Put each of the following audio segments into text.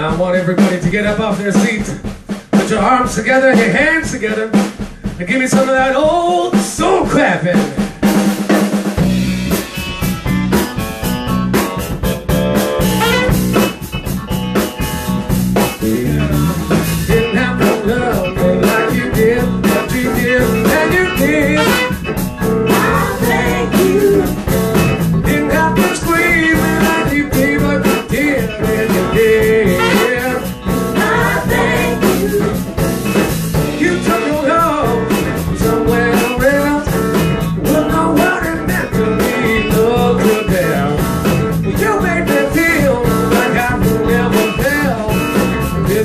Now I want everybody to get up off their seat. Put your arms together, your hands together, and give me some of that old soul clapping.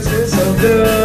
is so good.